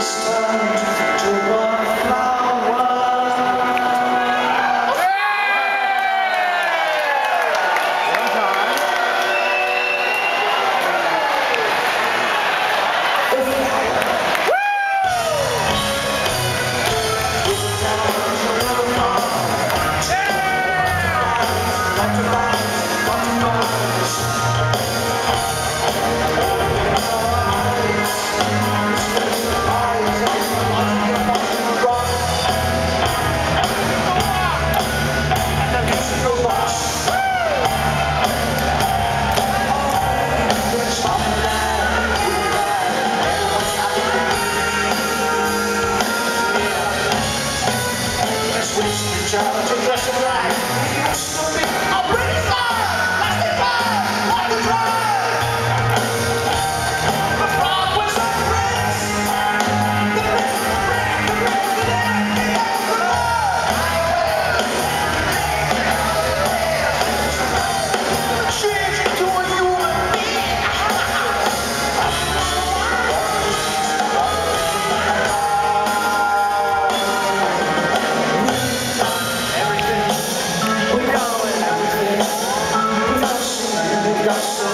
Christ. Russia.